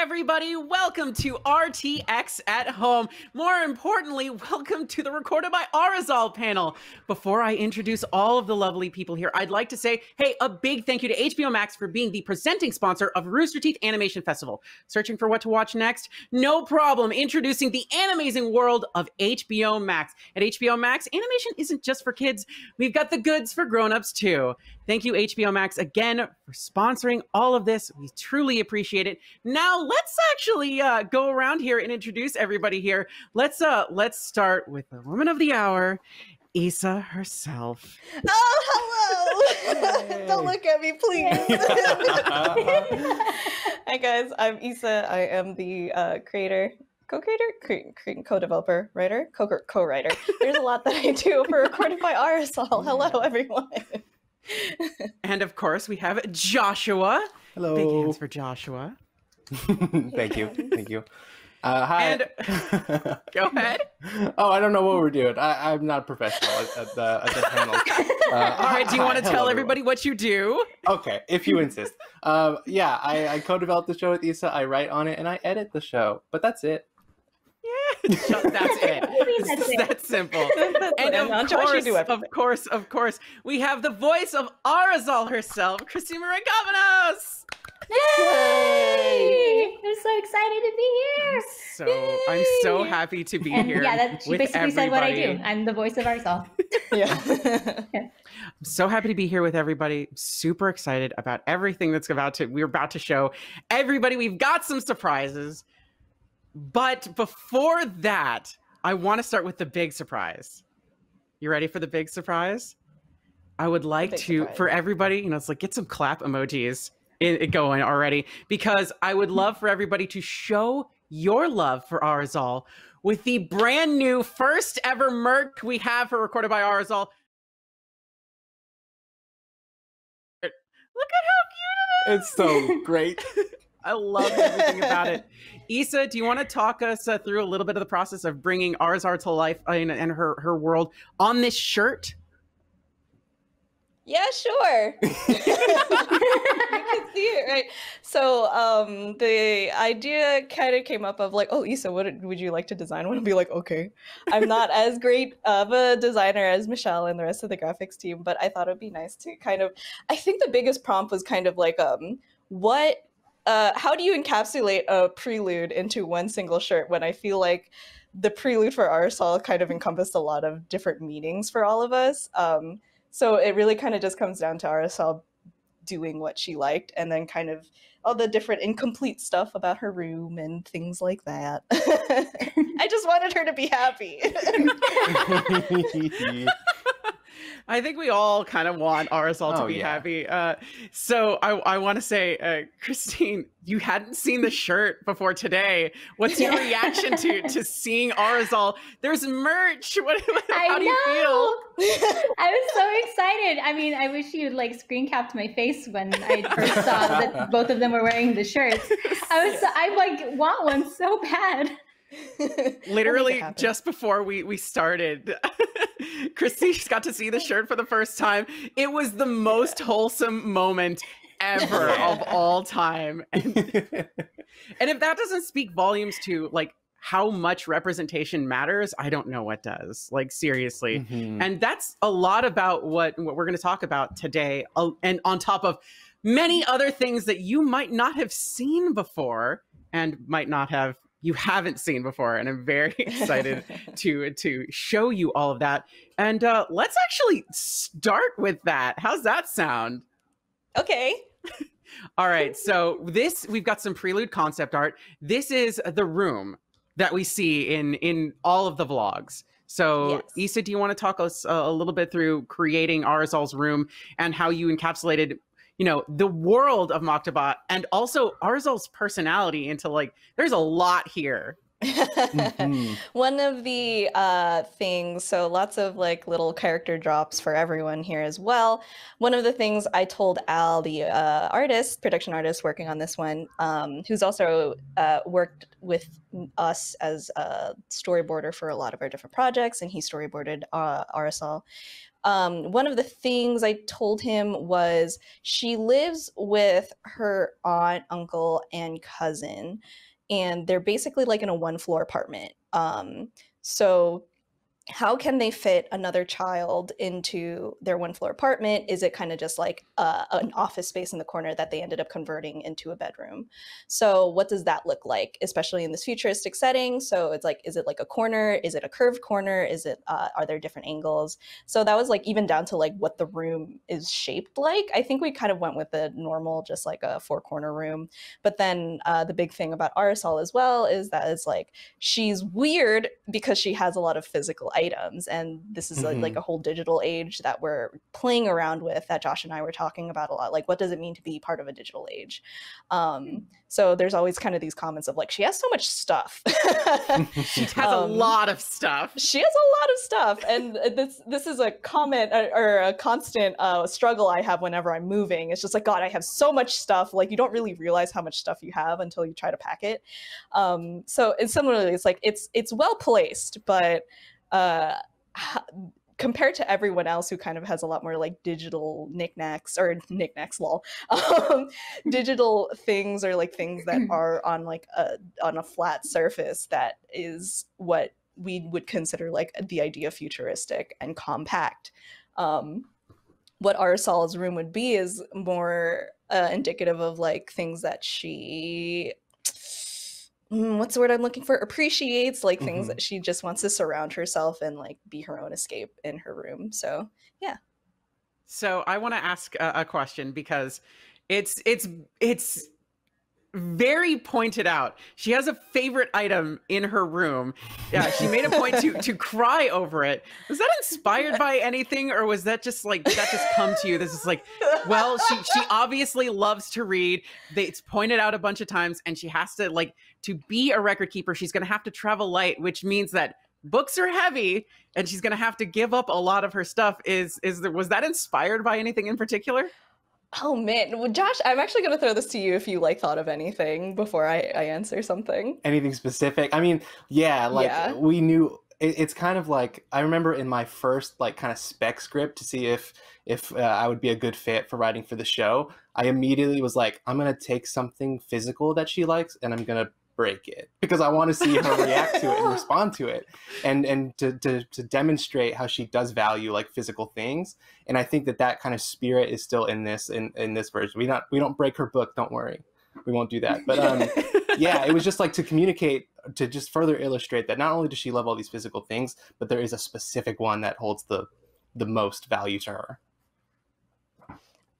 everybody. Welcome to RTX at Home. More importantly, welcome to the Recorded by Arizal panel. Before I introduce all of the lovely people here, I'd like to say, hey, a big thank you to HBO Max for being the presenting sponsor of Rooster Teeth Animation Festival. Searching for what to watch next? No problem. Introducing the animazing world of HBO Max. At HBO Max, animation isn't just for kids. We've got the goods for grown-ups too. Thank you, HBO Max, again for sponsoring all of this. We truly appreciate it. Now let's actually uh, go around here and introduce everybody here. Let's uh let's start with the woman of the hour, Isa herself. Oh, hello! Don't look at me, please. Hi guys, I'm Isa. I am the uh, creator, co-creator, cre- cre- co-developer, writer, co- co-writer. There's a lot that I do for Recorded by Arizal. Hello, everyone. And of course, we have Joshua. Hello. Big hands for Joshua. Thank you. Thank you. Uh, hi. And go ahead. oh, I don't know what we're doing. I, I'm not professional at, at the at the panel. Uh, All right, do you hi- want to hello, tell everyone. everybody what you do? Okay, if you insist. Um, yeah, I, I co-developed the show with Issa. I write on it and I edit the show. But that's it. Yeah, that's it. What do you mean that's it? that simple. That's And of Now, Josh, you course, do of course, of course, we have the voice of Arizal herself, Christine Marie Cabanos. Yay! I'm so excited to be here. So I'm so happy to be And here. yeah, that, she with basically said what I do. I'm the voice of ourselves. Yeah. I'm so happy to be here with everybody. Super excited about everything that's about to we're about to show everybody. We've got some surprises. But before that, I want to start with the big surprise. You ready for the big surprise? I would like Big to surprise. for everybody, you know, it's like get some clap emojis in, in- going already because I would love for everybody to show your love for Arizal with the brand new first ever merch we have for recorded by Arizal. Look at how cute it is. It's so great. I love everything about it. Issa, do you want to talk us uh, through a little bit of the process of bringing Arizal to life and, and her her world on this shirt? Yeah, sure. you can see it, right? So, um, the idea kind of came up of like, oh, Issa, what would you like to design? one to be like, okay. I'm not as great of a designer as Michelle and the rest of the graphics team, but I thought it'd be nice to kind of. I think the biggest prompt was kind of like, um, what, uh, how do you encapsulate a prelude into one single shirt when I feel like the prelude for Arizal kind of encompassed a lot of different meanings for all of us. Um, so it really kind of just comes down to Arizal doing what she liked and then kind of all the different incomplete stuff about her room and things like that. I just wanted her to be happy. I think we all kind of want to Oh, be yeah. happy. Uh, so I, I want to say, uh, Christine, you hadn't seen the shirt before today. What's your reaction to to seeing Arizal? There's merch. What, how I do you feel? I was so excited. I mean, I wish you had like screen capped my face when I first saw that both of them were wearing the shirts. I was, I like want one so bad. literally just before we we started christy just got to see the shirt for the first time. It was the most wholesome moment ever of all time. And, and if that doesn't speak volumes to like how much representation matters i don't know what does. Like seriously. Mhm. and that's a lot about what what we're going to talk about today uh, and on top of many other things that you might not have seen before and might not have you haven't seen before and i'm very excited to to show you all of that. And uh let's actually start with that. How's that sound? Okay. all right so this we've got some prelude concept art. This is the room that we see in in all of the vlogs. So Yes. isa do you want to talk us a little bit through creating Arizal's room and how you encapsulated you know the world of Maktaba and also Arizal's personality into like there's a lot here Mhm. One of the uh, things, so lots of like little character drops for everyone here as well. One of the things I told Al, the uh, artist, production artist working on this one, um, who's also uh, worked with us as a storyboarder for a lot of our different projects, and he storyboarded uh, Arizal. Um, one of the things I told him was she lives with her aunt, uncle, and cousin and they're basically like in a one floor apartment. Um, so how can they fit another child into their one floor apartment? Is it kind of just like an office space in the corner that they ended up converting into a bedroom? So, what does that look like, especially in this futuristic setting? So, it's like, is it like a corner? Is it a curved corner? Is it, uh, are there different angles? So, that was like even down to like what the room is shaped like. I think we kind of went with the normal, just like a four corner room. But then uh, the big thing about Arizal as well is that it's like she's weird because she has a lot of physical items and this is a, like Mhm. a whole digital age that we're playing around with that josh and i were talking about a lot like what does it mean to be part of a digital age? Um, so there's always kind of these comments of like she has so much stuff. She has a Um, lot of stuff. she has a lot of stuff and this this is a comment uh, or a constant uh, struggle i have whenever i'm moving. It's just like god i have so much stuff. Like you don't really realize how much stuff you have until you try to pack it. Um, so and similarly it's like it's it's well placed but uh, compared to everyone else who kind of has a lot more like digital knickknacks or knickknacks lol um, digital things or like things that are on like a on a flat surface that is what we would consider like the idea futuristic and compact. Um, what Arizal's room would be is more uh, indicative of like things that she what's the word I'm looking for? Appreciates like things Mhm. that she just wants to surround herself and like be her own escape in her room. So yeah. So I want to ask a, a question because it's it's it's very pointed out. She has a favorite item in her room. Yeah, she made a point to to cry over it. Was that inspired by anything, or was that just like did that just come to you? This is like, well, she she obviously loves to read. It's pointed out a bunch of times, and she has to like to be a record keeper. She's going to have to travel light, which means that books are heavy and she's going to have to give up a lot of her stuff is is there was that inspired by anything in particular Oh man, well, Josh, I'm actually gonna throw this to you if you like thought of anything before I, I answer something. Anything specific? I mean, yeah, like Yeah. we knew. It, it's kind of like I remember in my first like kind of spec script to see if if uh, I would be a good fit for writing for the show. I immediately was like, I'm gonna take something physical that she likes and I'm gonna break it because I want to see her react to it and respond to it, and and to, to to demonstrate how she does value like physical things. And I think that that kind of spirit is still in this in in this version. We not we don't break her book. Don't worry, we won't do that. But um, yeah, it was just like to communicate to just further illustrate that not only does she love all these physical things, but there is a specific one that holds the the most value to her.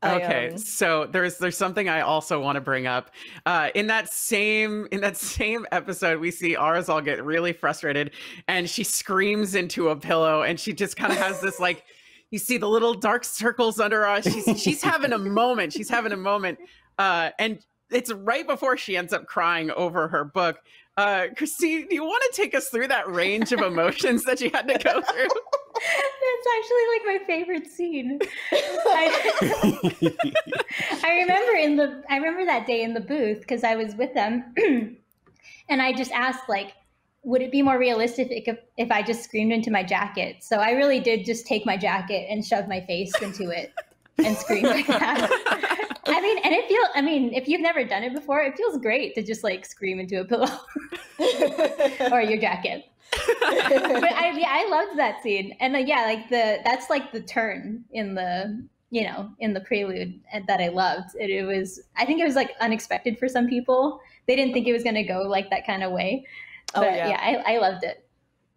Okay um, so there's there's something i also want to bring up. Uh in that same in that same episode we see Arizal get really frustrated and she screams into a pillow and she just kind of has this like you see the little dark circles under her she's she's having a moment she's having a moment. Uh and it's right before she ends up crying over her book. Uh christine do you want to take us through that range of emotions that you had to go through actually like my favorite scene. I, I remember in the I remember that day in the booth because I was with them, and I just asked like, would it be more realistic if if I just screamed into my jacket? So I really did just take my jacket and shove my face into it and scream like that. I mean, and it feels. I mean, if you've never done it before, it feels great to just like scream into a pillow or your jacket. but I, yeah, I loved that scene, and uh, yeah, like the that's like the turn in the you know in the prelude that I loved. It, it was I think it was like unexpected for some people. They didn't think it was going to go like that kind of way. Oh, But yeah. yeah, I, I loved it.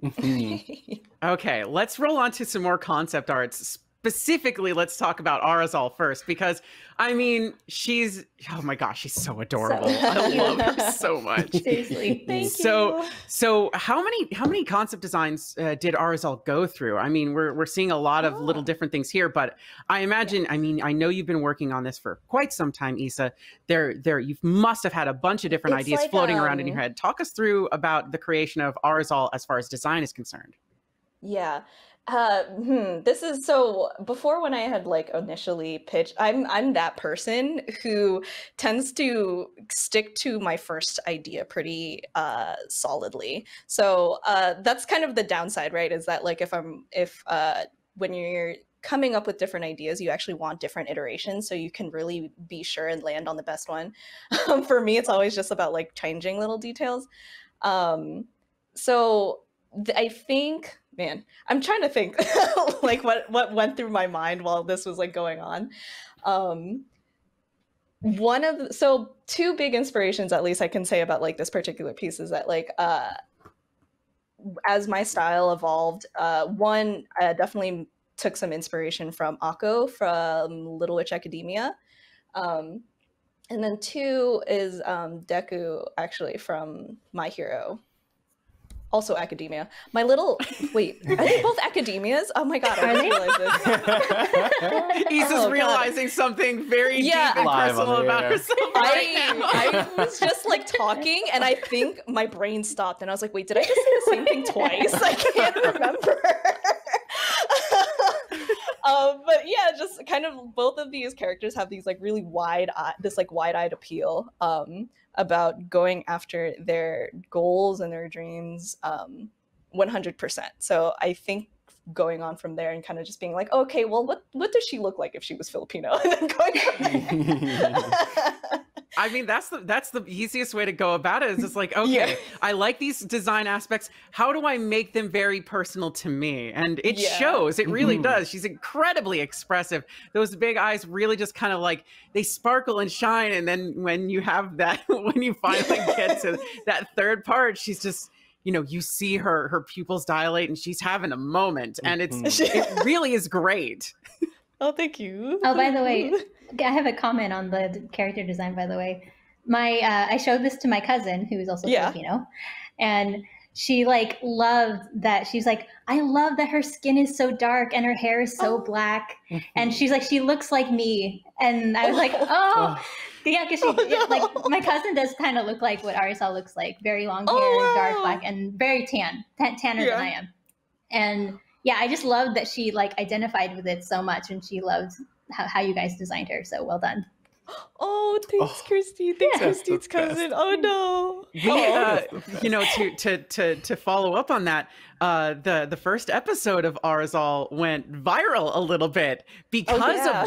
Mhm. Okay, let's roll on to some more concept arts. Specifically, let's talk about Arizal first because I mean, she's oh my gosh, she's so adorable. So I love her so much. Seriously. Thank So- you. So, how many how many concept designs uh, did Arizal go through? I mean, we're we're seeing a lot of little Ah. different things here, but I imagine. I mean, I know you've been working on this for quite some time, Isa There, there, you must have had a bunch of different It's ideas like, floating around in your um, head. Talk us through about the creation of Arizal as far as design is concerned. Yeah. Uh, hmm, this is so before when I had like initially pitched, I'm I'm that person who tends to stick to my first idea pretty uh solidly. So uh that's kind of the downside, right? Is that like if I'm if uh when you're coming up with different ideas, you actually want different iterations so you can really be sure and land on the best one. For me, it's always just about like changing little details. Um so th- I think, man, I'm trying to think like what what went through my mind while this was like going on. Um one of so two big inspirations at least I can say about like this particular piece is that like uh as my style evolved, uh one I definitely took some inspiration from Akko from Little Witch Academia. Um and then two is um Deku actually from My Hero also academia. My little wait, are they both academias? Oh my god, I Are didn't realize this. Issa's Oh, God. realizing something very Yeah. deep and Live personal about air. herself right now. I, I was just like talking and I think my brain stopped and I was like, wait, did I just say the same thing twice? I can't remember. Um, but yeah, just kind of both of these characters have these like really wide eye, this like wide-eyed appeal um, about going after their goals and their dreams um, 100%. So I think going on from there and kind of just being like, okay, well, what what does she look like if she was Filipino? And then going. I mean, that's the that's the easiest way to go about it. Is just like, okay, Yeah. I like these design aspects. How do I make them very personal to me? And it Yeah. shows. It really Mhm. does. She's incredibly expressive. Those big eyes really just kind of like they sparkle and shine. And then when you have that, when you finally get to that third part, she's just. You know, you see her her pupils dilate, and she's having a moment, and it's Mhm. it really is great. Oh, thank you. Oh, by the way, I have a comment on the character design. By the way, my uh, I showed this to my cousin, who is also Yeah. Filipino, and she like loved that. She's like, I love that her skin is so dark and her hair is so Oh. black, and she's like, she looks like me. And I was like, oh, yeah, because she Oh, it- like my cousin does kind of look like what Arizal looks like, very long hair, Oh, dark black, and very tan, tan tanner Yeah. than I am. And yeah, I just loved that she like identified with it so much, and she loved how, how you guys designed her. So well done. Oh, thanks, Oh, Christy. Thanks, Yeah. Christy's That's the best. cousin. Oh no. we, Oh. uh, you know, to to to to follow up on that, uh, the the first episode of Arizal went viral a little bit because Oh, yeah. of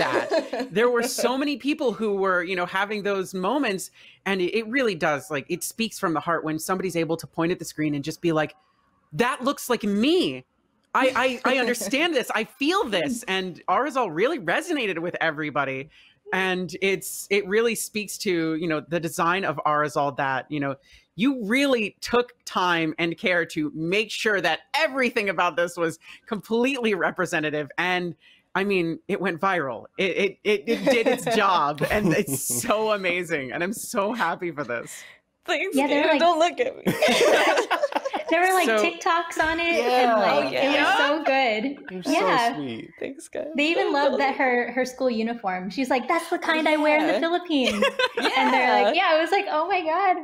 that. There were so many people who were, you know, having those moments, and it, it really does like it speaks from the heart when somebody's able to point at the screen and just be like, "That looks like me." I, I, I understand this. I feel this, and Arizal really resonated with everybody and it's it really speaks to you know the design of Arizal that you know you really took time and care to make sure that everything about this was completely representative and I mean it went viral it it it, it did its job and it's so amazing and I'm so happy for this Thanks. Yeah, like- Don't look at me. There were like So- TikToks on it, Yeah. and like Oh, it was so good. You're Yeah. so sweet. Thanks, guys. They even Oh, loved that her her school uniform. She's like, "That's the kind I wear in the. Philippines." Yeah. And they're like, "Yeah." I was like, "Oh my god."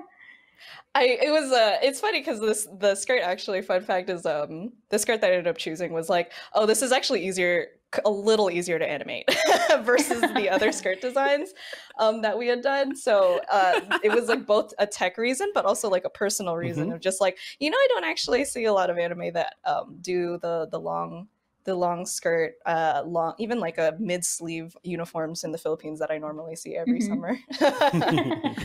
I it was uh it's funny because this the skirt actually fun fact is um the skirt that I ended up choosing was like oh this is actually easier a little easier to animate versus the other skirt designs um that we had done. So uh it was like both a tech reason but also like a personal reason of just like you know I don't actually see a lot of anime that um do the the long the long skirt uh long even like a mid sleeve uniforms in the Philippines that I normally see every Mhm. summer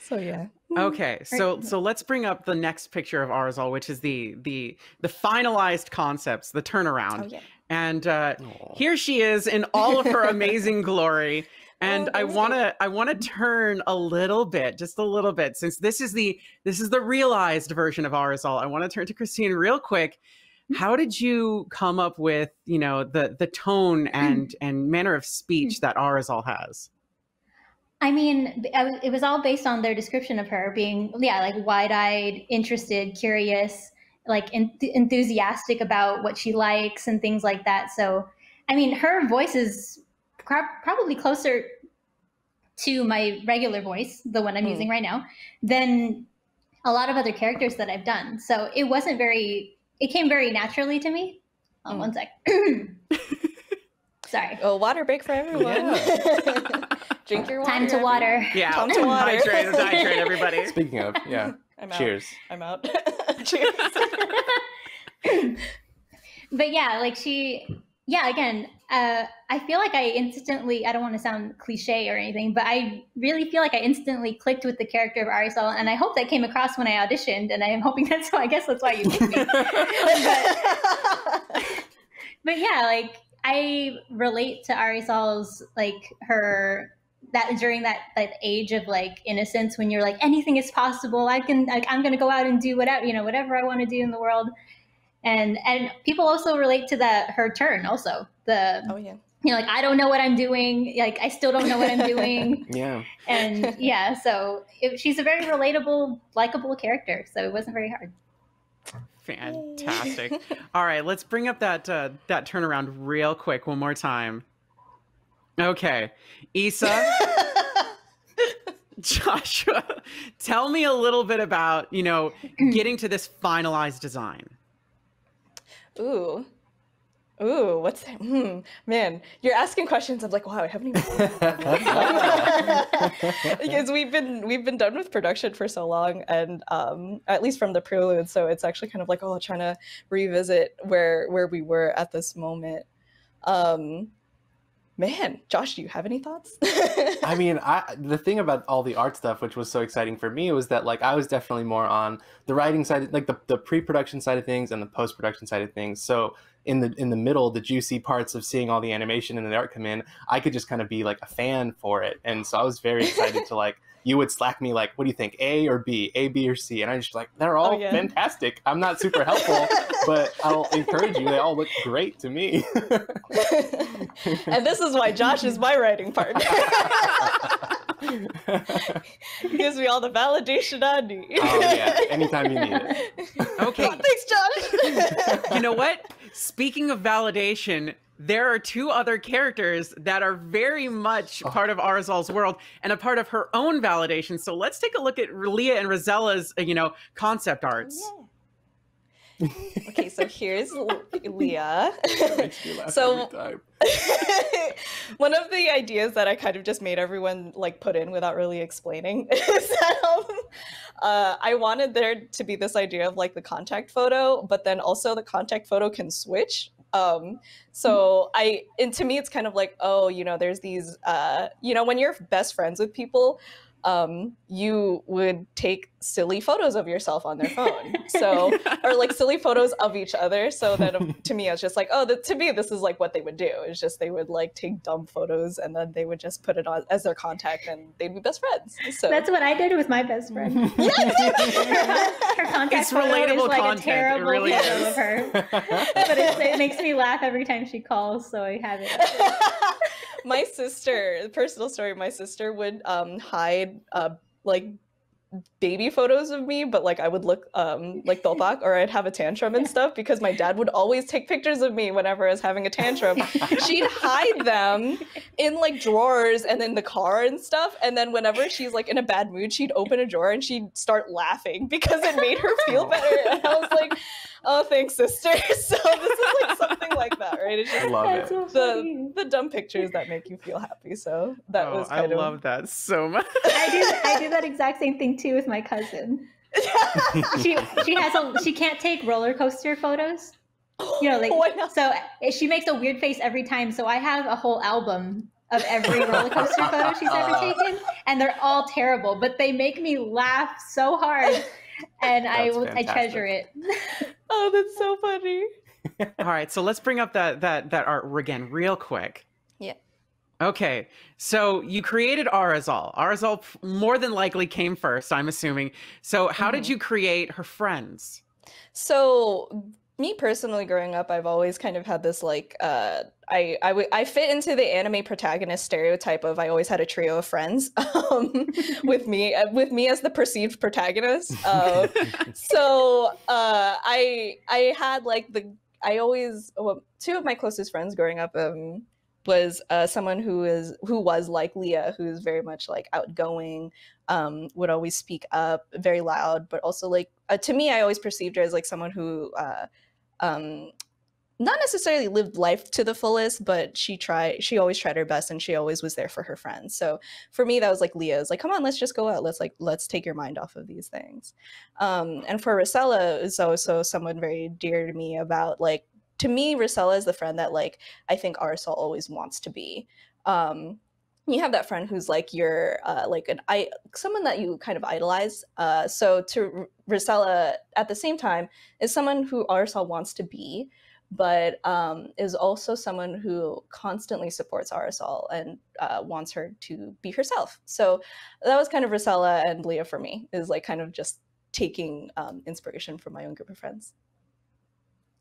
so yeah Okay, so so let's bring up the next picture of Arizal, which is the the the finalized concepts, the turnaround. oh yeah And uh, Aw. here she is in all of her amazing glory. And Oh, I want to I want to turn a little bit, just a little bit, since this is the this is the realized version of Arizal. I want to turn to Christine real quick. how did you come up with you know the the tone and and manner of speech that Arizal has? I mean, it was all based on their description of her being, yeah, like wide-eyed, interested, curious, like enth- enthusiastic about what she likes and things like that. So, I mean, her voice is pro- probably closer to my regular voice, the one I'm mm. using right now, than a lot of other characters that I've done. So it wasn't very, it came very naturally to me. Oh, mm. One sec. Sorry. A water break for everyone. Yeah. Drink your water. Time to water. Yeah. Time to water. hydrate, hydrate, everybody. Speaking of, yeah. I'm Cheers. I'm out. Cheers. but yeah, like she, yeah, again, uh, I feel like I instantly, I don't want to sound cliche or anything, but I really feel like I instantly clicked with the character of Arizal. And I hope that came across when I auditioned. And I'm hoping that's why, I guess that's why you picked me. but, but yeah, like I relate to Arizal's, like her that during that that age of like innocence when you're like anything is possible. I can like, i'm going to go out and do whatever you know whatever i want to do in the world. And and people also relate to that her turn also. The oh yeah. you know like i don't know what i'm doing. Like i still don't know what i'm doing. Yeah. And yeah so it, she's a very relatable likable character so it wasn't very hard fantastic all right let's bring up that uh, that turnaround real quick one more time Okay. Issa, Joshua, tell me a little bit about, you know, getting to this finalized design. Ooh. Ooh, what's that? Hmm, man, you're asking questions. I'm like, wow, I haven't even. because we've been we've been done with production for so long, and um, at least from the prelude, so it's actually kind of like, oh, trying to revisit where where we were at this moment. Um, man josh do you have any thoughts i mean i the thing about all the art stuff which was so exciting for me was that like i was definitely more on the writing side like the, the pre-production side of things and the post-production side of things so in the in the middle the juicy parts of seeing all the animation and the art come in i could just kind of be like a fan for it and so i was very excited to like you would slack me like, what do you think, A or B, A, B, or C? And I just like, they're oh, all oh, yeah. fantastic. I'm not super helpful, but I'll encourage you. They all look great to me. and this is why Josh is my writing partner. he gives me all the validation I need. Oh yeah, anytime you need it. Okay. thanks, Josh. you know what? Speaking of validation, there are two other characters that are very much oh. part of Arizal's world and a part of her own validation. So let's take a look at Leah and Rosella's, you know, concept arts. Yeah. Okay, so here's Leah. so one of the ideas that I kind of just made everyone like put in without really explaining is that um, uh, I wanted there to be this idea of like the contact photo, but then also the contact photo can switch um so i and to me it's kind of like oh you know there's these uh you know when you're best friends with people um, you would take silly photos of yourself on their phone. So, or like silly photos of each other. So that um, to me, it's just like, oh, the, to me, this is like what they would do. It's just they would like take dumb photos and then they would just put it on as their contact and they'd be best friends. So that's what I did with my best friend. her, her contact it's relatable is like content. a terrible it really photo of her, but it, it makes me laugh every time she calls. So I have it my sister, personal story, my sister would um, hide uh, like baby photos of me, but like I would look um like Dolpak or I'd have a tantrum and stuff because my dad would always take pictures of me whenever I was having a tantrum. She'd hide them in like drawers and in the car and stuff. And then whenever she's like in a bad mood, she'd open a drawer and she'd start laughing because it made her feel better. And I was like, oh thanks sister. So this is like something like that right? It's just I love it. So the the dumb pictures that make you feel happy. So that oh, was kind I of... love that so much. I do i do that exact same thing too with my cousin. She she has a she can't take roller coaster photos. You know like so eh, she makes a weird face every time. So i have a whole album of every roller coaster photo she's ever taken and they're all terrible but they make me laugh so hard and I will I treasure it. oh, that's so funny. All right, so let's bring up that that that art again real quick. Yeah. Okay, so you created Arizal. Arizal more than likely came first, I'm assuming. So how mm-hmm. did you create her friends? So me personally growing up i've always kind of had this like uh i I, w- I fit into the anime protagonist stereotype of i always had a trio of friends um, with me uh, with me as the perceived protagonist uh, so uh i i had like the i always well, two of my closest friends growing up um was uh, someone who is who was like Leah, who's very much like outgoing, um, would always speak up, very loud, but also like uh, to me, I always perceived her as like someone who uh, um, not necessarily lived life to the fullest, but she tried. She always tried her best, and she always was there for her friends. So for me, that was like Leah's. Like, come on, let's just go out. Let's like let's take your mind off of these things. Um, and for Rosella is also someone very dear to me. About like to me, Rosella is the friend that like I think Arizal always wants to be. Um, you have that friend who's like your uh, like an i someone that you kind of idolize uh, so to Rosella at the same time is someone who Arizal wants to be but um, is also someone who constantly supports Arizal and uh, wants her to be herself. So that was kind of Rosella and Leah for me is like kind of just taking um, inspiration from my own group of friends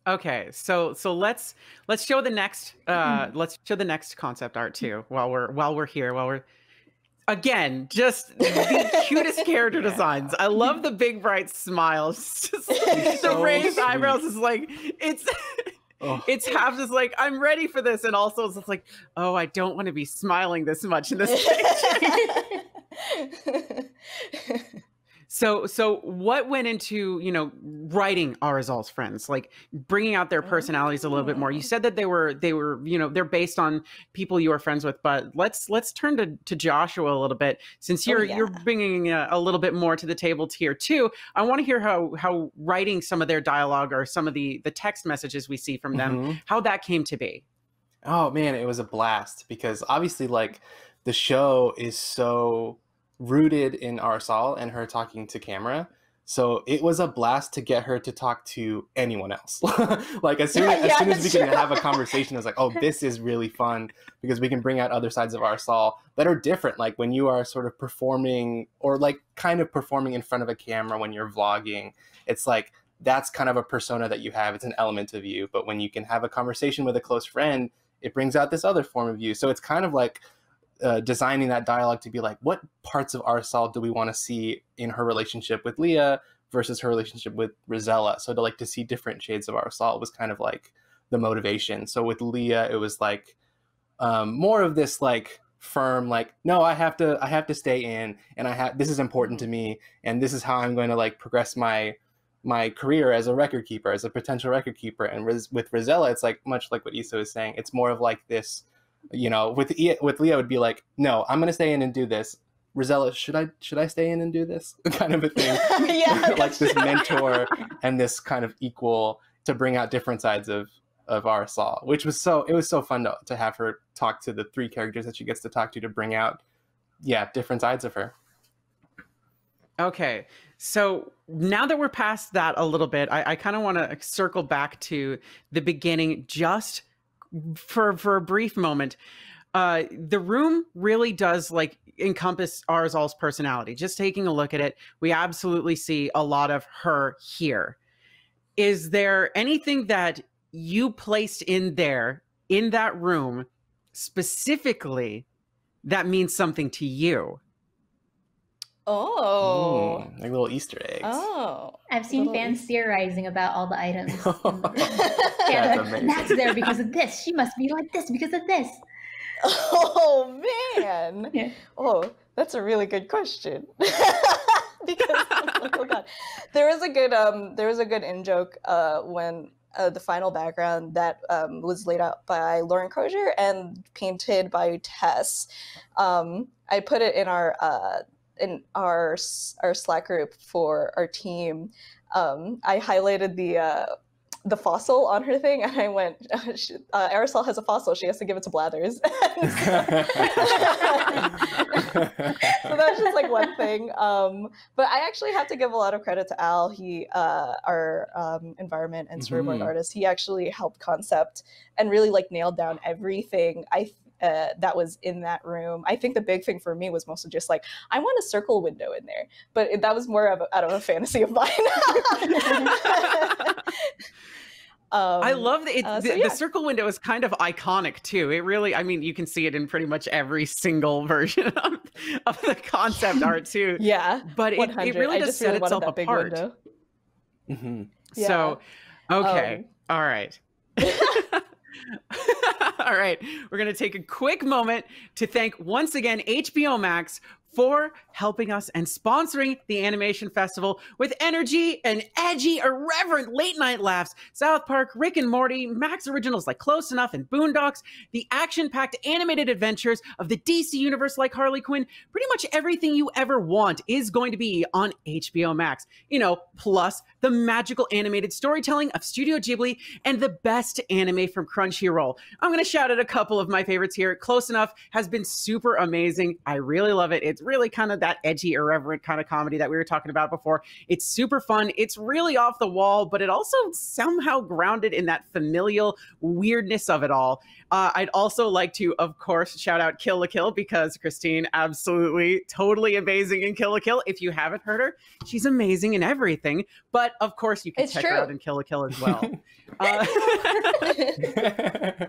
Okay, so so let's let's show the next uh let's show the next concept art too while we're while we're here while we're again just the cutest character Yeah. designs. I love the big bright smiles. Just It's the so raised sweet. eyebrows is like it's Oh. it's half just like I'm ready for this, and also it's like oh I don't want to be smiling this much in this picture. So, so what went into you know writing Arizal's friends, like bringing out their personalities a little bit more? You Oh. said that they were they were you know they're based on people you were friends with, but let's let's turn to, to Joshua a little bit since Oh, you're you're bringing a, a little bit more to the table here too. I want to hear how how writing some of their dialogue or some of the the text messages we see from them, Mhm. how that came to be. Oh man, it was a blast because obviously, like, the show is so rooted in Arizal and her talking to camera. So it was a blast to get her to talk to anyone else. like as soon as, as soon as we can have a conversation, it's like, oh, this is really fun because we can bring out other sides of Arizal that are different. Like when you are sort of performing or like kind of performing in front of a camera when you're vlogging, it's like that's kind of a persona that you have. It's an element of you. But when you can have a conversation with a close friend, it brings out this other form of you. So it's kind of like uh, designing that dialogue to be like, what parts of Arizal do we want to see in her relationship with Leah versus her relationship with Rosella? So to like to see different shades of Arizal was kind of like the motivation. So with Leah, it was like um, more of this like firm like no i have to i have to stay in and i have this is important to me and this is how i'm going to like progress my my career as a record keeper as a potential record keeper and with rosella it's like much like what isa was saying it's more of like this you know with with leah it would be like no i'm going to stay in and do this. Rosella should i should i stay in and do this? Kind of a thing. Yeah, like this mentor and this kind of equal to bring out different sides of of Arizal, which was so it was so fun to, to have her talk to the three characters that she gets to talk to to bring out yeah different sides of her. Okay. So now that we're past that a little bit, I, I kind of want to circle back to the beginning just for for a brief moment. Uh, the room really does like encompass Arizal's personality. Just taking a look at it, we absolutely see a lot of her here. Is there anything that you placed in there in that room specifically that means something to you? Oh. Mm, like little Easter eggs. Oh. I've seen Little fans theorizing about all the items. That's yeah, like, amazing. There because of this. She must be like this because of this. Oh man. Yeah. Oh, that's a really good question. because oh god, there was a good um there was a good in joke uh when uh, the final background that um, was laid out by Lauren Crozier and painted by Tess. Um, I put it in our uh, in our our Slack group for our team. Um, I highlighted the uh, the fossil on her thing, and I went, she, uh, Arizal has a fossil. She has to give it to Blathers. so that's just like one thing. Um, but I actually have to give a lot of credit to Al. He, uh, our um, environment and storyboard Mhm. artist, he actually helped concept and really like nailed down everything. I uh, that was in that room. I think the big thing for me was mostly just like I want a circle window in there, but it, that was more of a, out of a fantasy of mine. Um, I love that it, uh, so the, yeah. the circle window is kind of iconic too. It really, I mean, you can see it in pretty much every single version of, of the concept art too. Yeah, But it, it really I does just set really itself apart. window. hmm So, okay, Um, all right. all right, we're going to take a quick moment to thank once again HBO Max for helping us and sponsoring the Animation Festival with energy and edgy, irreverent late night laughs. South Park, Rick and Morty, Max originals like Close Enough and Boondocks, the action packed animated adventures of the DC universe like Harley Quinn. Pretty much everything you ever want is going to be on HBO Max. You know, plus the magical animated storytelling of Studio Ghibli and the best anime from Crunchyroll. I'm going to shout out a couple of my favorites here. Close Enough has been super amazing. I really love it. It's really kind of that edgy, irreverent kind of comedy that we were talking about before. It's super fun. It's really off the wall, but it also somehow grounded in that familial weirdness of it all. Uh, I'd also like to, of course, shout out Kill la Kill because Christine, absolutely, totally amazing in Kill la Kill. If you haven't heard her, she's amazing in everything. But of course, you can It's check her out in Kill la Kill as well. uh,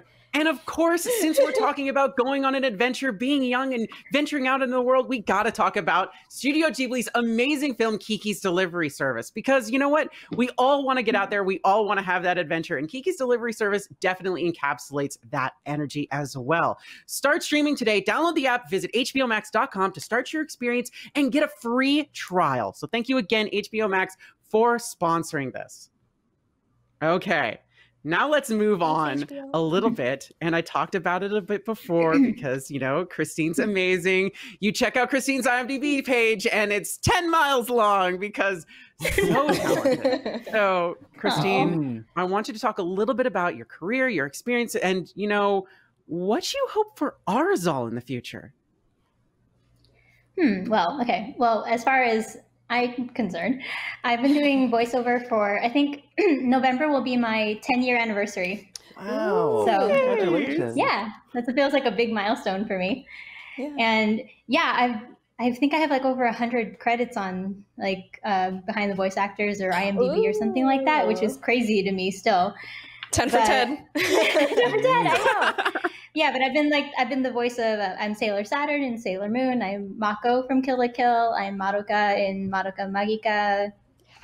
and of course, since we're talking about going on an adventure, being young, and venturing out into the world, we got to talk about Studio Ghibli's amazing film Kiki's Delivery Service. Because you know what? We all want to get out there. We all want to have that adventure. And Kiki's Delivery Service definitely encapsulates that energy as well. Start streaming today. Download the app, visit HBOMax.com to start your experience and get a free trial. So thank you again, HBO Max, for sponsoring this. Okay. Now let's move on a little bit. And I talked about it a bit before because, you know, Christine's amazing. You check out Christine's IMDb page and it's 10 miles long because so talented. So, Christine, Mm. I want you to talk a little bit about your career, your experience, and, you know, what you hope for Arizal in the future. Hmm. Well, okay. Well, as far as I'm concerned, I've been doing voiceover for, I think November will be my 10 year anniversary. Wow. So- Congratulations. Yeah, that feels like a big milestone for me. Yeah. And yeah, I've, I think I have like over hundred credits on like uh, behind the voice actors or IMDb or something like that, which is crazy to me still. Ten for But- ten. Ten for 10, I know. Yeah, but I've been like I've been the voice of uh, I'm Sailor Saturn in Sailor Moon. I'm Mako from Kill la Kill. I'm Madoka in Madoka Magica.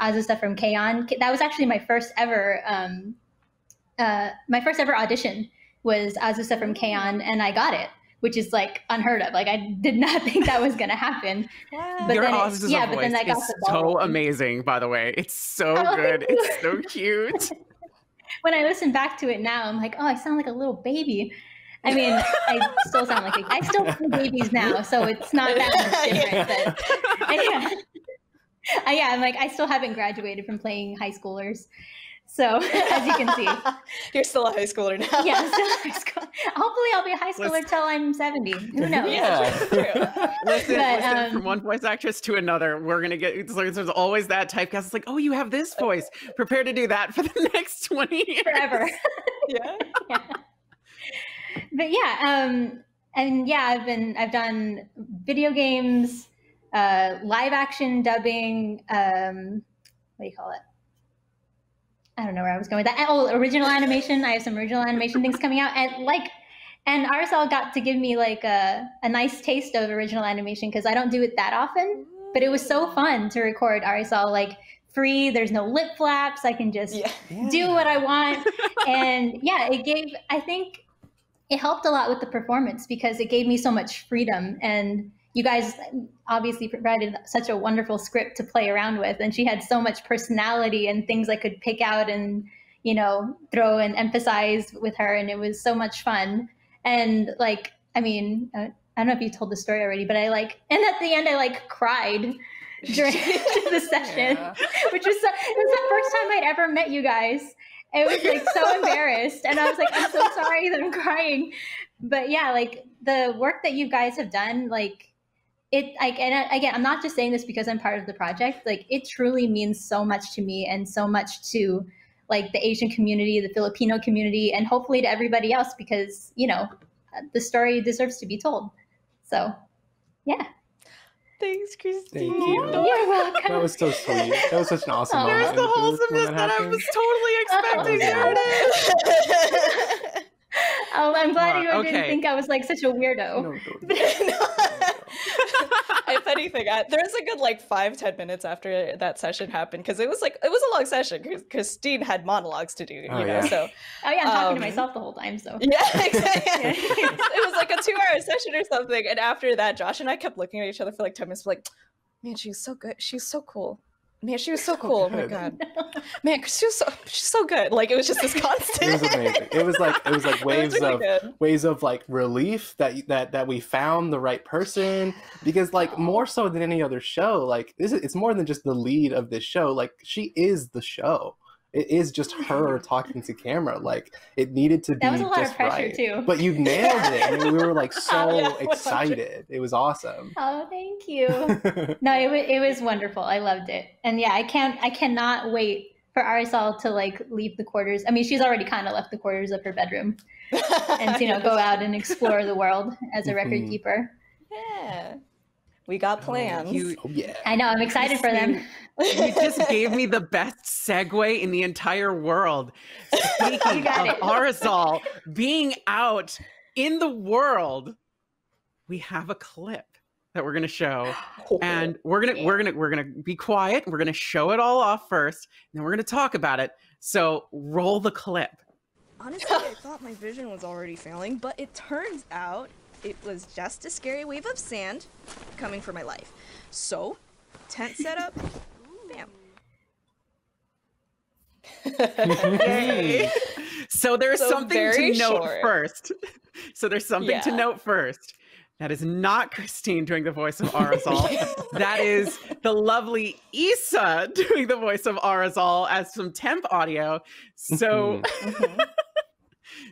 Azusa from K-On! That was actually my first ever um, uh, my first ever audition was Azusa from K-On! and I got it, which is like unheard of. Like I did not think that was gonna happen. Wow. But Your then it- yeah, voice but then I got is the so amazing, by the way. It's so Oh, good. It's so cute. when I listen back to it now, I'm like, oh, I sound like a little baby. I mean, I still sound like a, I still play babies now, so it's not that much different. But yeah. Uh, yeah, I'm like, I still haven't graduated from playing high schoolers. So as you can see, You're still a high schooler now. yeah, I'm still high school. Hopefully, I'll be a high schooler Listen- till I'm 70. Who knows? Yeah. Listen, But, listen, um, from one voice actress to another, we're gonna get. It's like, there's always that typecast. It's like, oh, you have this voice. Prepare to do that for the next twenty years. Forever. yeah. yeah. But yeah, um, and yeah, I've been I've done video games, uh, live action dubbing. Um, what do you call it? I don't know where I was going with that. Oh, original animation. I have some original animation things coming out, and like, and Arizal got to give me like a a nice taste of original animation because I don't do it that often. But it was so fun to record Arizal like free. There's no lip flaps. I can just Yeah. do what I want. and yeah, it gave, I think it helped a lot with the performance because it gave me so much freedom. And you guys obviously provided such a wonderful script to play around with. And she had so much personality and things I could pick out and, you know, throw and emphasize with her. And it was so much fun. And like, I mean, uh, I don't know if you told the story already, but I like, and at the end, I like cried during the session Yeah. which was so, it was the first time I'd ever met you guys. It was like so embarrassed, and I was like, I'm so sorry that I'm crying. But yeah, like the work that you guys have done, like it, like, and I- again, I'm not just saying this because I'm part of the project. Like it truly means so much to me and so much to like the Asian community, the Filipino community, and hopefully to everybody else because you know the story deserves to be told. So, yeah. Thanks, Christine. Thank you. You're welcome. That was so sweet. That was such an awesome Aw. moment. There's the booth when wholesomeness that I was totally expecting. yeah. There it is. Oh, I'm glad Uh, you okay. didn't think I was like such a weirdo. No, don't- if anything, I, there was a good like five ten minutes after that session happened because it was like it was a long session because Christine had monologues to do, you Oh, know. yeah. So Oh yeah, I'm talking to Um, myself the whole time. So yeah, exactly. it was like a two-hour session or something. And after that, Josh and I kept looking at each other for like ten minutes, like, man, she's so good. She's so cool. Man, she was so cool. Oh my god, man, she was so she's so good. Like it was just this constant. It was amazing. It was like it was like It was waves really of good. waves of like relief that that that we found the right person because like more so than any other show like this is, it's more than just the lead of this show like she is the show it is just her talking to camera like it needed to be that was a lot just of pressure right too. but you nailed it and we were like so Yeah, excited it was awesome oh, thank you. no, it was it was wonderful. I loved it, and yeah, I can't I cannot wait for Arizal to like leave the quarters. I mean, she's already kind of left the quarters of her bedroom and you know go out and explore the world as a record Mhm. keeper. Yeah, we got oh, plans. You, oh yeah I know. I'm excited for them. you just gave me the best segue in the entire world. Speaking of it. Arizal being out in the world, we have a clip that we're gonna show. and we're gonna we're gonna we're gonna be quiet we're gonna show it all off first and then we're gonna talk about it so roll the clip Honestly, I thought my vision was already failing, but it turns out it was just a scary wave of sand coming for my life. So, tent setup, bam. so there's So something to note short. first so there's something to note first that is not Christine doing the voice of Arizal. that is the lovely Issa doing the voice of Arizal as some temp audio. So Mhm.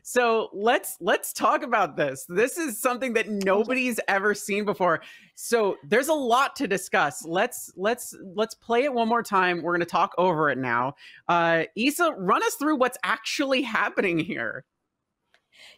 So let's let's talk about this. This is something that nobody's ever seen before. So there's a lot to discuss. Let's let's let's play it one more time. We're gonna talk over it now. Uh Issa, run us through what's actually happening here.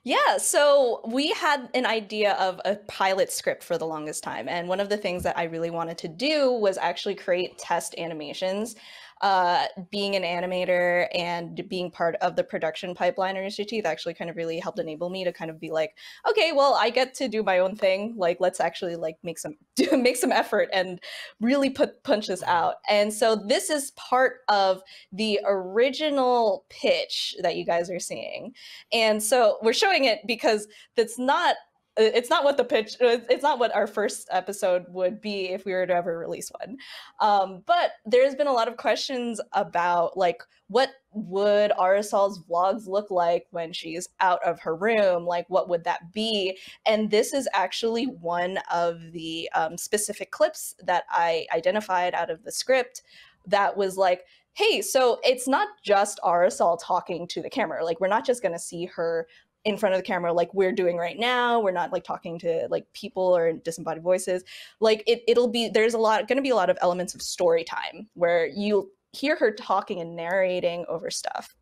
Yeah, so we had an idea of a pilot script for the longest time. And one of the things that I really wanted to do was actually create test animations. Uh, being an animator and being part of the production pipeline at Rooster Teeth actually kind of really helped enable me to kind of be like, okay, well, I get to do my own thing. Like, let's actually like make some do, make some effort and really put punch this out. And so this is part of the original pitch that you guys are seeing. And so we're showing it because that's not it's not what the pitch uh, it's not what our first episode would be if we were to ever release one. Um, but there's been a lot of questions about like what would Arizal's vlogs look like when she's out of her room? Like what would that be? And this is actually one of the um, specific clips that i identified out of the script that was like hey, so it's not just Arizal talking to the camera. Like we're not just gonna see her in front of the camera like we're doing right now. We're not like talking to like people or disembodied voices. Like it it'll be there's a lot gonna be a lot of elements of story time where you hear her talking and narrating over stuff.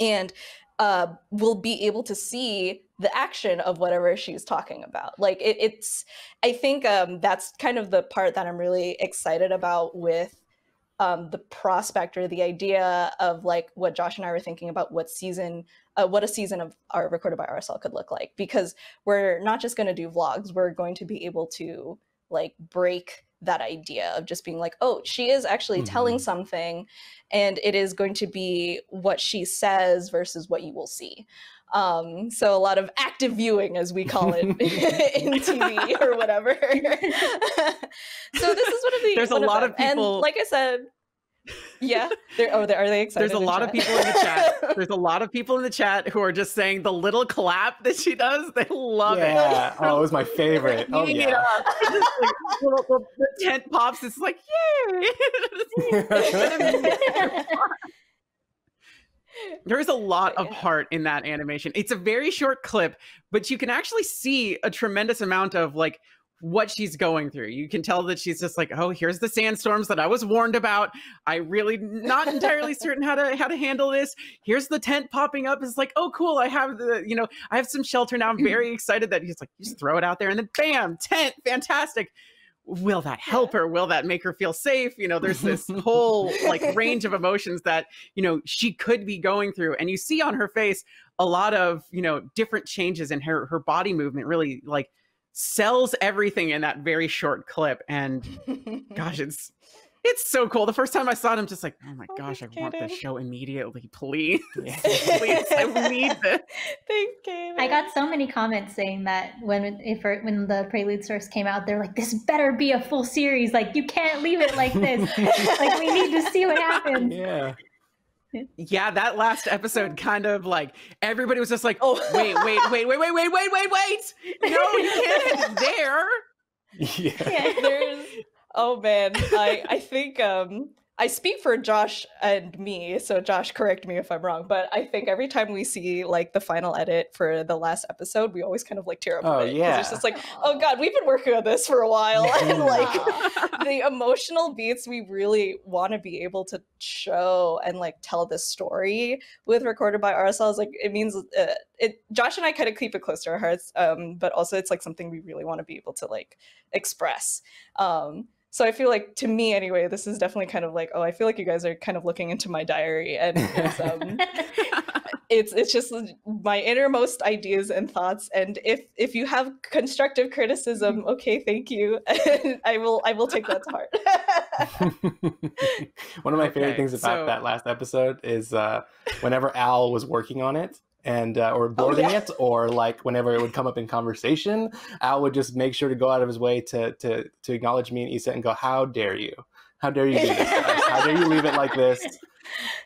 And uh, we'll be able to see the action of whatever she's talking about. Like it, it's, I think um, that's kind of the part that I'm really excited about with um, the prospect or the idea of like what Josh and I were thinking about what season, uh, what a season of our recorded by Arizal could look like. Because we're not just going to do vlogs, we're going to be able to like break that idea of just being like, oh, she is actually telling something, and it is going to be what she says versus what you will see. Um, so a lot of active viewing, as we call it in TV or whatever. so this is one of the. There's a lot them. of people- And like I said, yeah. They're, oh, they are they excited? There's a in lot of people in the chat. There's a lot of people in the chat who are just saying the little clap that she does. They love it. yeah. Oh, it was my favorite. Oh Eating yeah. up. It's just like, little- the, the tent pops. It's like, yay! There's a lot of heart in that animation. It's a very short clip, but you can actually see a tremendous amount of like what she's going through. You can tell that she's just like, "Oh, here's the sandstorms that I was warned about. I really not entirely certain how to how to handle this. Here's the tent popping up. It's like, "Oh, cool. I have the, you know, I have some shelter now. I'm very excited that he's like, just throw it out there and then bam, tent. Fantastic." Will that help her? Will that make her feel safe? You know, there's this whole like range of emotions that, you know, she could be going through. And you see on her face a lot of, you know, different changes in her her body movement really like sells everything in that very short clip. And gosh, it's it's so cool. The first time I saw it, I'm just like, oh my Oh, gosh, I thanks, want this Kaden. show immediately, please. Yeah. please, I need this. Thanks, Kaden. I got so many comments saying that when if er, when the Preludes first came out, they're like, "This better be a full series. Like you can't leave it like this. like we need to see what happens." yeah. Yeah, that last episode oh. kind of like everybody was just like, Oh. wait, wait, wait, wait, wait, wait, wait, wait, wait. No, you can't end there. Yeah. Yeah. there's oh man. I i think um i speak for josh and me so josh correct me if i'm wrong but i think every time we see like the final edit for the last episode we always kind of like tear up Oh, yeah. it's just like oh god we've been working on this for a while. And like the emotional beats we really want to be able to show and like tell this story with recorded by Arizal like it means uh, it josh and i kind of keep it close to our hearts um but also it's like something we really want to be able to like express. Um so i feel like to me anyway this is definitely kind of like oh i feel like you guys are kind of looking into my diary and it's um it's it's just my innermost ideas and thoughts. And if if you have constructive criticism okay thank you. And i will i will take that to heart. One of my favorite things about so- that last episode is uh, whenever Al was working on it and uh, or boarding Oh, yeah. it, or like whenever it would come up in conversation, Al would just make sure to go out of his way to to to acknowledge me and Issa and go, "How dare you? How dare you do this? How dare you leave it like this?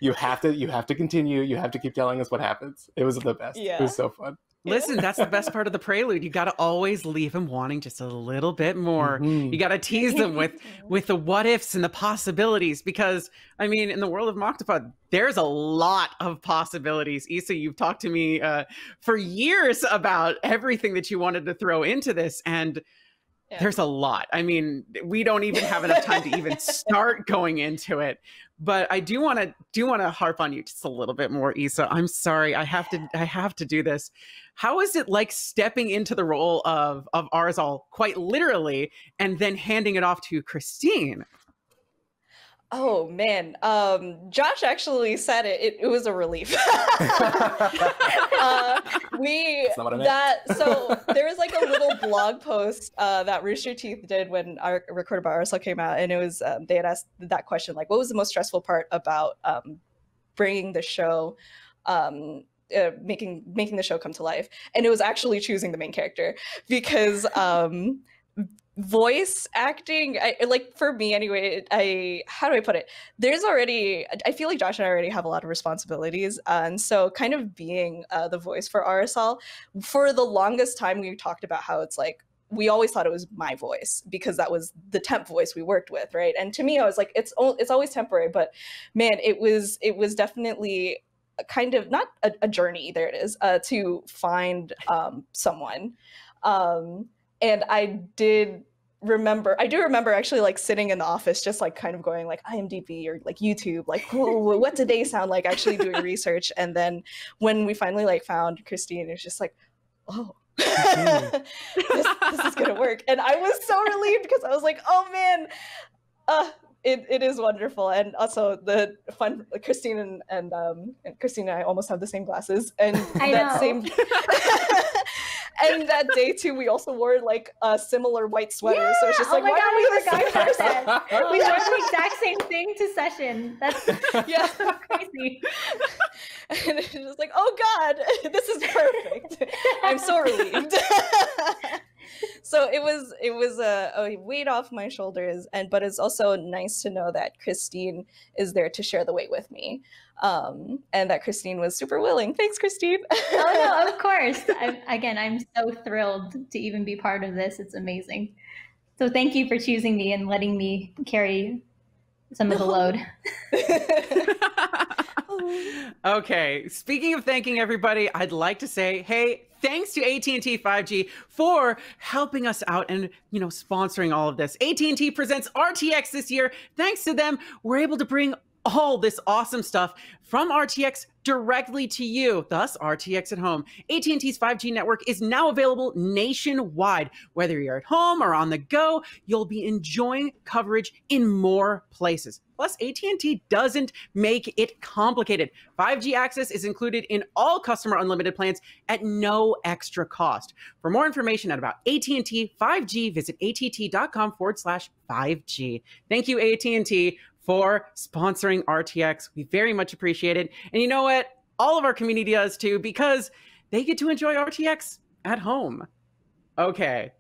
You have to you have to continue. You have to keep telling us what happens." It was the best. yeah. It was so fun. Listen, that's the best part of the prelude. You got to always leave him wanting just a little bit more. Mhm. You got to tease them with with the what ifs and the possibilities because I mean, in the world of Maktaba, there's a lot of possibilities. Issa, you've talked to me uh, for years about everything that you wanted to throw into this, and Yeah. there's a lot. I mean, we don't even have enough time to even start going into it. But I do want to do want to harp on you just a little bit more, Issa. I'm sorry, I have to I have to do this. How is it like stepping into the role of of Arizal quite literally and then handing it off to Christine? Oh man um josh actually said it it, it was a relief uh, we That's not what I meant. that so there was like a little blog post uh, that Rooster Teeth did when our recorded by Arizal came out, and it was um, they had asked that question like, what was the most stressful part about um, bringing the show, um, uh, making making the show come to life, and it was actually choosing the main character because. Um, voice acting I, like for me anyway i how do i put it? There's already i feel like josh and i already have a lot of responsibilities uh, and so kind of being uh, the voice for Arizal for the longest time we talked about how it's like we always thought it was my voice because that was the temp voice we worked with right? And to me i was like it's it's always temporary but man it was it was definitely a kind of not a, a journey there it is uh, to find um, someone. Um, and i did remember i do remember actually like sitting in the office just like kind of going like imdb or like youtube like what did they sound like actually doing research? And then when we finally like found christine it was just like oh this, this is gonna work. And i was so relieved because i was like oh man uh it, it is wonderful. And also the fun christine and, and um and christine and i almost have the same glasses and I that know. same and that day too we also wore like a similar white sweater so it's just Yeah! Oh like oh my why God, are I we the same person. We wore the exact same thing to session. That's yeah so crazy. and it's just like oh god this is perfect i'm so relieved so it was it was a, a weight off my shoulders and but it's also nice to know that christine is there to share the weight with me um and that christine was super willing thanks christine oh no, of course. I, again, I'm so thrilled to even be part of this. It's amazing. So thank you for choosing me and letting me carry some of the load. okay, speaking of thanking everybody, I'd like to say, hey, thanks to AT&T 5G for helping us out and, you know, sponsoring all of this. AT&T presents RTX this year. Thanks to them, we're able to bring all this awesome stuff from RTX directly to you, thus RTX at home. AT&T's 5G network is now available nationwide. Whether you're at home or on the go, you'll be enjoying coverage in more places. Plus, AT&T doesn't make it complicated. 5G access is included in all customer unlimited plans at no extra cost. For more information about AT&T 5G, visit att.com forward slash 5G. Thank you, AT&T, for sponsoring RTX. We very much appreciate it. And you know what? All of our community does too, because they get to enjoy RTX at home. Okay,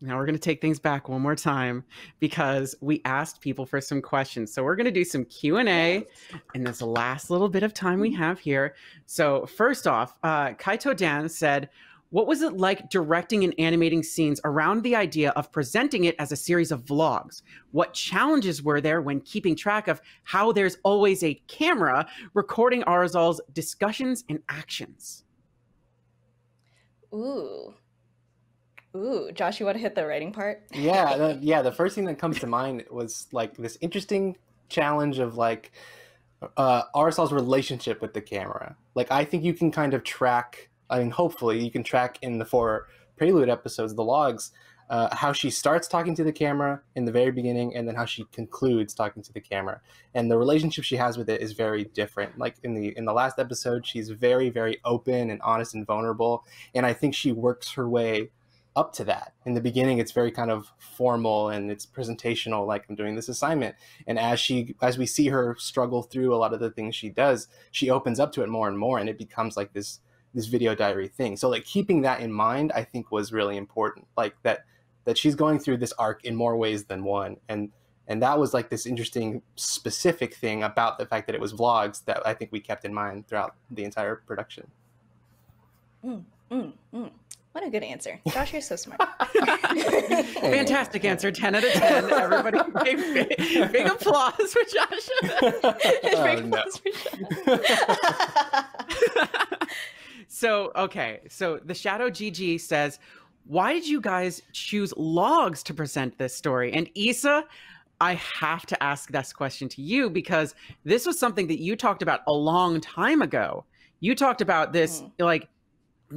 now we're going to take things back one more time because we asked people for some questions. So we're going to do some Q&A in this last little bit of time we have here. So first off, uh, Kaito Dan said, what was it like directing and animating scenes around the idea of presenting it as a series of vlogs? What challenges were there when keeping track of how there's always a camera recording Arizal's discussions and actions? Ooh. Ooh, Josh, you want to hit the writing part? yeah, the, yeah. The first thing that comes to mind was like this interesting challenge of like uh, Arizal's relationship with the camera. Like, I think you can kind of track. I mean, hopefully, you can track in the four prelude episodes, the logs, uh, how she starts talking to the camera in the very beginning, and then how she concludes talking to the camera. And the relationship she has with it is very different. Like in the in the last episode, she's very, very open and honest and vulnerable, and I think she works her way up to that. In the beginning, it's very kind of formal and it's presentational, like I'm doing this assignment. And as she, as we see her struggle through a lot of the things she does, she opens up to it more and more, and it becomes like this this video diary thing. So like keeping that in mind, I think was really important. Like that that she's going through this arc in more ways than one, and and that was like this interesting specific thing about the fact that it was vlogs that I think we kept in mind throughout the entire production. Mm, mm, mm. What a good answer. Josh, you're so smart. Fantastic answer. 10 out of 10. Everybody, big, big, big applause for Josh. Oh, Big no. applause for Josh. So, okay. So the Shadow GG says, why did you guys choose logs to present this story? And Issa, I have to ask this question to you because this was something that you talked about a long time ago. You talked about this hmm. like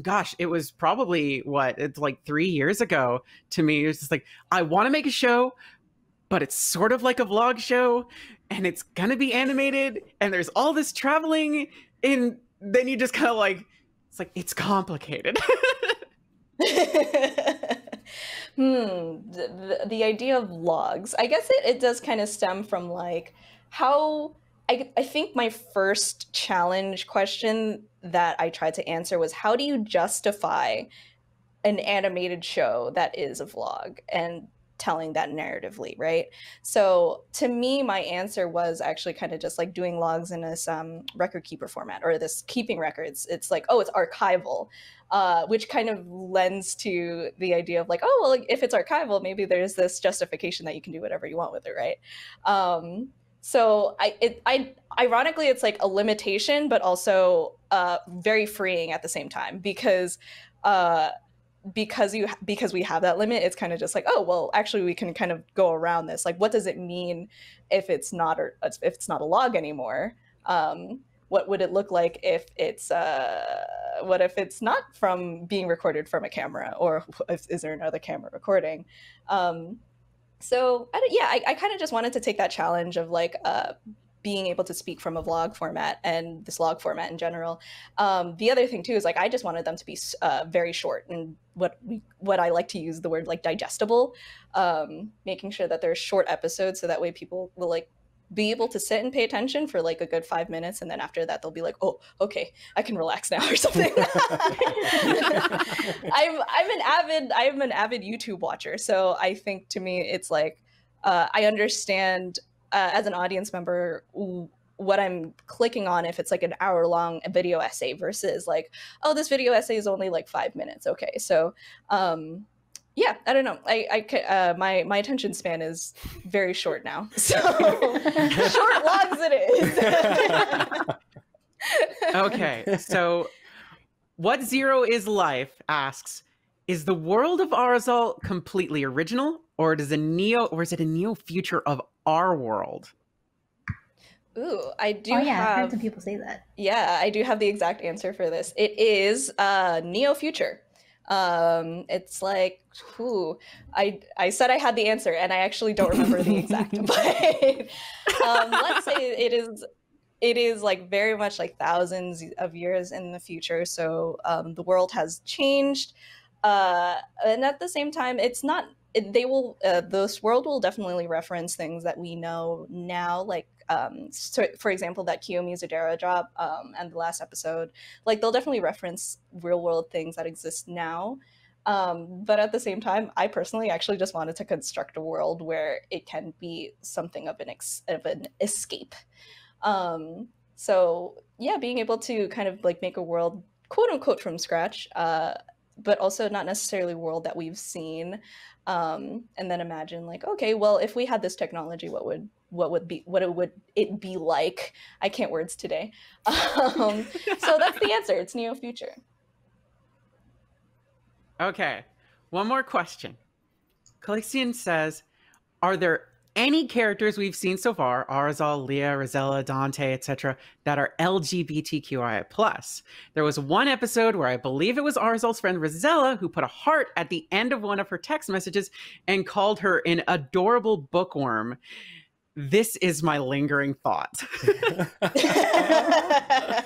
gosh, it was probably what it's like three years ago to me. It was just like, I want to make a show, but it's sort of like a vlog show and it's gonna be animated and there's all this traveling. And then you just kind of like, it's like, it's complicated. hmm. The, the, the idea of logs, I guess it, it does kind of stem from like how I, I think my first challenge question that I tried to answer was how do you justify an animated show that is a vlog and telling that narratively, right? So to me, my answer was actually kind of just like doing logs in this um, record keeper format or this keeping records. It's like, oh, it's archival, uh, which kind of lends to the idea of like, oh, well, if it's archival, maybe there's this justification that you can do whatever you want with it, right? Um, so I, it, I, ironically, it's like a limitation, but also uh, very freeing at the same time because. Uh, because you because we have that limit it's kind of just like oh well actually we can kind of go around this. Like what does it mean if it's not or if it's not a log anymore? Um what would it look like if it's uh what if it's not from being recorded from a camera or if, is there another camera recording? Um so I, yeah i, I kind of just wanted to take that challenge of like uh being able to speak from a vlog format and this log format in general. Um, the other thing too is like I just wanted them to be uh, very short and what we what I like to use the word like digestible, um, making sure that they're short episodes so that way people will like be able to sit and pay attention for like a good five minutes and then after that they'll be like oh okay i can relax now or something i'm i'm an avid i'm an avid youtube watcher so i think to me it's like uh, i understand uh, as an audience member what i'm clicking on if it's like an hour long video essay versus like oh this video essay is only like five minutes. Okay so um yeah i don't know. I i uh, my my attention span is very short now. So short logs it is. Okay. So, what Zero is Life asks Is the world of Arizal completely original, or does a neo, or is it a neo future of our world? Ooh, I do oh yeah, I've heard some people say that. Yeah, I do have the exact answer for this. It is uh, Neo Future. Um, it's like, whew, I I said I had the answer, and I actually don't remember the exact. But um, let's say it is it is like very much like thousands of years in the future. So um, the world has changed, uh, and at the same time, it's not. They will. Uh, this world will definitely reference things that we know now, like um, so for example, that Kiyomi Zudera drop um, and the last episode, like they'll definitely reference real world things that exist now. Um, but at the same time, I personally actually just wanted to construct a world where it can be something of an ex- of an escape. Um, so yeah, being able to kind of like make a world quote unquote from scratch, uh, but also not necessarily world that we've seen. Um, and then imagine like, okay, well, if we had this technology, what would what would be what it would it be like? I can't words today. Um, so that's the answer. It's Neo Future. Okay, one more question. Calixian says, "Are there any characters we've seen so far, Arizal, Leah, Rosella, Dante, etc., that are LGBTQIA plus? There was one episode where I believe it was Arizal's friend Rosella who put a heart at the end of one of her text messages and called her an adorable bookworm. This is my lingering thought."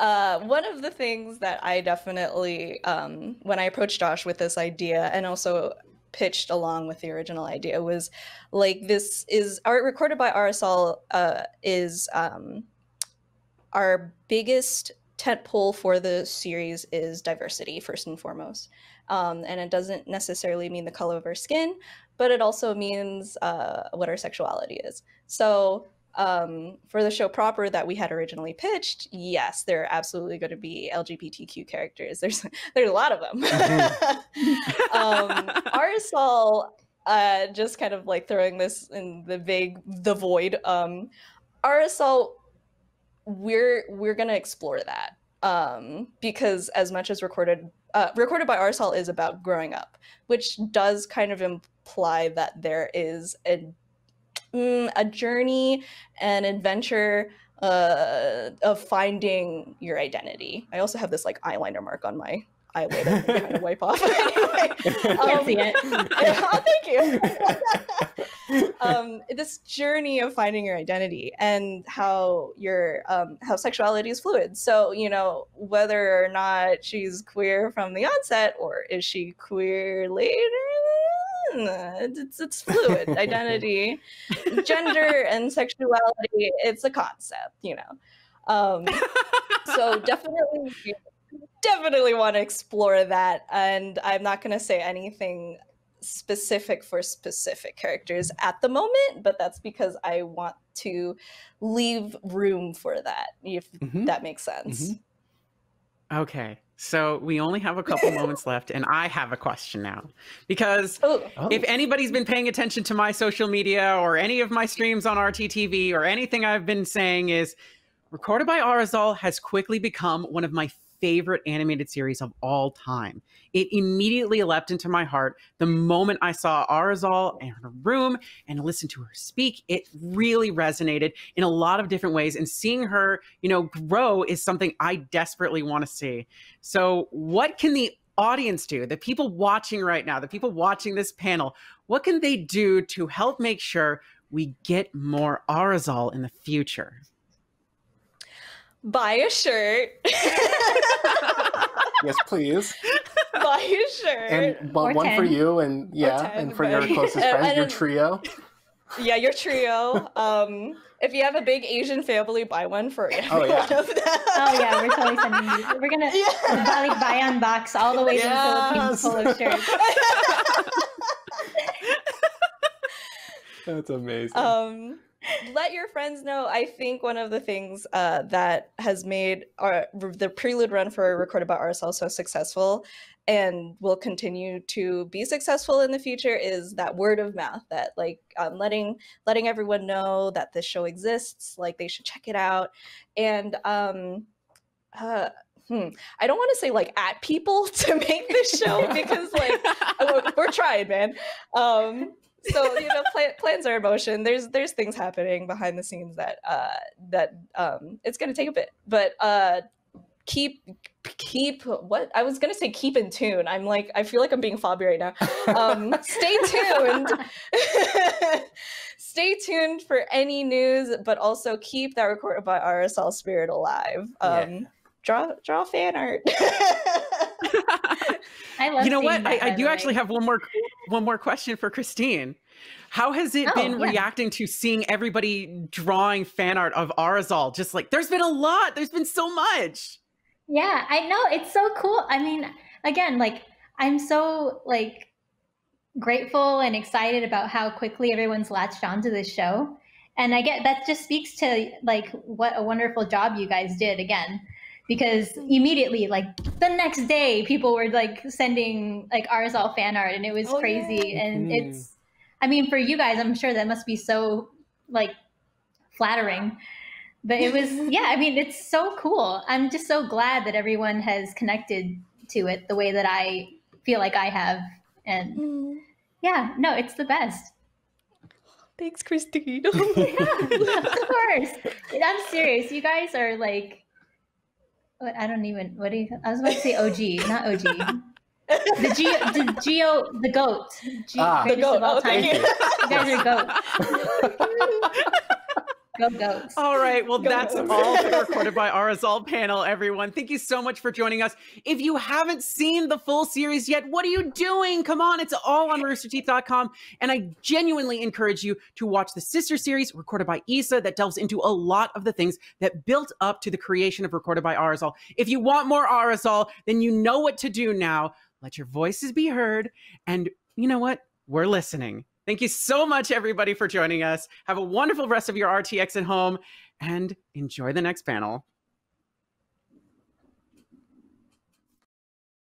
Uh, one of the things that I definitely, um, when I approached Josh with this idea and also pitched along with the original idea, was like this is art recorded by Arizal uh, is um, our biggest tent pole for the series is diversity first and foremost, um, and it doesn't necessarily mean the color of our skin, but it also means uh, what our sexuality is. So um, for the show proper that we had originally pitched, yes, there are absolutely going to be LGBTQ characters. There's there's a lot of them. um, Arizal, uh, just kind of like throwing this in the vague, the void. Um, Arizal, we're we're gonna explore that um, because as much as recorded uh, recorded by Arizal is about growing up, which does kind of imply that there is a mm, a journey, an adventure uh, of finding your identity. I also have this like eyeliner mark on my eyelid I'm trying to wipe off. anyway, see it. oh, thank you. um, this journey of finding your identity and how your um, how sexuality is fluid. So you know whether or not she's queer from the onset or is she queer later it's, it's fluid identity gender and sexuality it's a concept you know um, so definitely definitely want to explore that and i'm not going to say anything specific for specific characters at the moment but that's because i want to leave room for that if Mhm. that makes sense Mhm. Okay, so we only have a couple moments left, and I have a question now. Because oh. if anybody's been paying attention to my social media or any of my streams on RTTV or anything I've been saying is Recorded by Arizal has quickly become one of my favorite animated series of all time. It immediately leapt into my heart the moment I saw Arizal in her room and listened to her speak. It really resonated in a lot of different ways, and seeing her, you know, grow is something I desperately want to see. So, what can the audience do? The people watching right now, the people watching this panel, what can they do to help make sure we get more Arizal in the future? Buy a shirt yes, please. buy a shirt And Or one, one for you, and yeah, 10, and for your but- closest and- friends, your trio. Yeah, your trio. Um, if you have a big Asian family, buy one for every Oh, yeah. one of them. Oh yeah, we're totally sending you. We're gonna Yeah. buy like buy on box all the way to the Philippines Yes. full of shirts. That's amazing. um, let your friends know. I think one of the things uh, that has made our the prelude run for recorded by Arizal so successful and will continue to be successful in the future is that word of mouth that like um, letting letting everyone know that this show exists like they should check it out and um uh hmm, i don't want to say like at people to make this show because like we're, we're trying man um so you know plan, plans are in motion. There's there's things happening behind the scenes that uh that um it's gonna take a bit. But uh keep keep what? I was gonna say keep in tune. I'm like i feel like i'm being fobby right now. Um stay tuned. Stay tuned for any news but also keep that recorded by Arizal spirit alive. Um Yeah. draw draw fan art I love. you know what? that, I, I do actually have one more one more question for Christine. How has it Oh, been yeah. reacting to seeing everybody drawing fan art of Arizal? Just like there's been a lot. There's been so much. Yeah, I know. It's so cool. I mean, again, like I'm so like grateful and excited about how quickly everyone's latched onto this show. And I get that just speaks to like what a wonderful job you guys did again. Because immediately, like the next day, people were like sending like Arizal fan art and it was Oh, crazy. yeah. And Mhm. it's I mean, for you guys, I'm sure that must be so like flattering. But it was, yeah, I mean, it's so cool. I'm just so glad that everyone has connected to it the way that I feel like I have. And yeah, no, it's the best. thanks christine Yeah, of course. I'm serious. You guys are like, what, I don't even, what do you, I was about to say OG, not OG. The Geo, the Geo, the goat. Ge- Ah. the goat of all oh time. thank you You guys are goats. Go goats. All right. Well, Go that's Goats. all for recorded by Arizal panel, everyone. Thank you so much for joining us. If you haven't seen the full series yet, what are you doing? Come on, it's all on roosterteeth.com. And I genuinely encourage you to watch the sister series recorded by Issa that delves into a lot of the things that built up to the creation of recorded by Arizal. If you want more Arizal, then you know what to do now. Let your voices be heard. And you know what? We're listening. Thank you so much, everybody, for joining us. Have a wonderful rest of your RTX at home and enjoy the next panel.